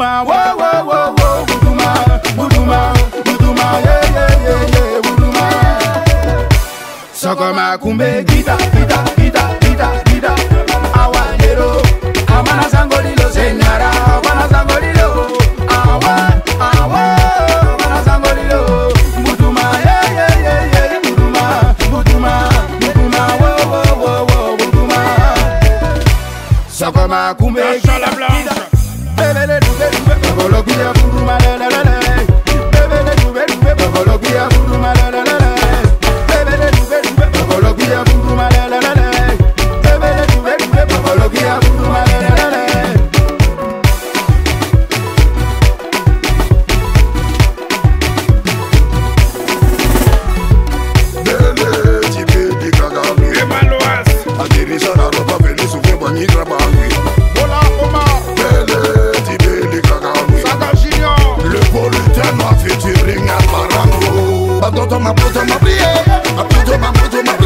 Buduma, whoa, whoa, whoa, whoa, Wuduma, Wuduma, Wuduma, yeah, yeah, yeah, yeah, Wuduma. Sokoma kumbe gita, gita, gita, gita, gita, awanyero, amana sangolilo senyara, amana sangolilo, awa, awa, amana sangolilo, Wuduma, yeah, yeah, yeah, yeah, Wuduma, Wuduma, Wuduma, whoa, whoa, whoa, whoa, Wuduma. Sokoma kumbe dube bobolo them play yeah. I put them, I put them up.